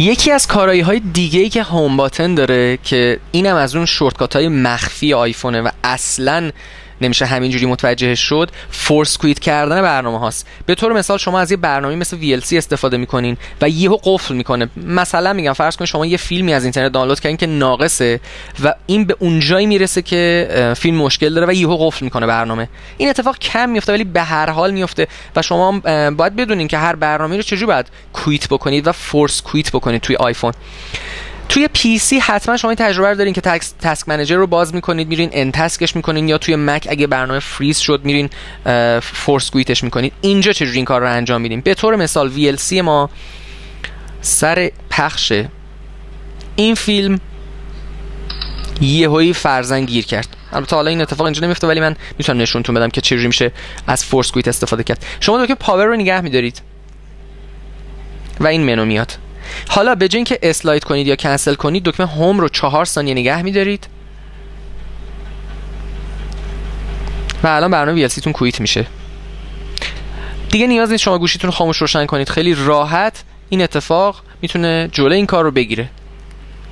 یکی از کارایی های دیگه ای که هوم باتن داره که اینم از اون شورتکات های مخفی آیفونه و اصلا نمیشه همینجوری متوجه شد. فورس کویت کردن برنامه هاست. به طور مثال شما از یه برنامه مثل VLC استفاده می‌کنین و یهو قفل می‌کنه. مثلا میگم فرض کنید شما یه فیلمی از اینترنت دانلود کردین که ناقصه و این به اونجایی می‌رسه که فیلم مشکل داره و یهو قفل می‌کنه برنامه. این اتفاق کم میفته ولی به هر حال میفته و شما باید بدونین که هر برنامه رو چجوری باید quit بکنید و force quit بکنید توی آیفون توی PC حتما شما این تجربه رو دارین که task, task manager رو باز می‌کنید میرین end task ش می‌کنین یا توی مک اگه برنامه فریز شد میرین force quit ش می‌کنید. اینجا چجوری این کار رو انجام میدیم به طور مثال VLC ما سر پخش این فیلم یهویی فرضا گیر کرد. البته حالا این اتفاق اینجا نمیفته ولی من می‌تونم نشونتون بدم که چجوری میشه از فورس استفاده کرد. شما که پاور رو نگه میدارید. و این منو میاد. حالا به جای که اسلاید کنید یا کنسل کنید دکمه هوم رو چهار ثانیه نگه میدارید. و الان برنامه VLC تون کویت میشه. دیگه نیاز نیست شما گوشیتون خاموش روشن کنید. خیلی راحت این اتفاق می‌تونه جلوی این کار رو بگیره.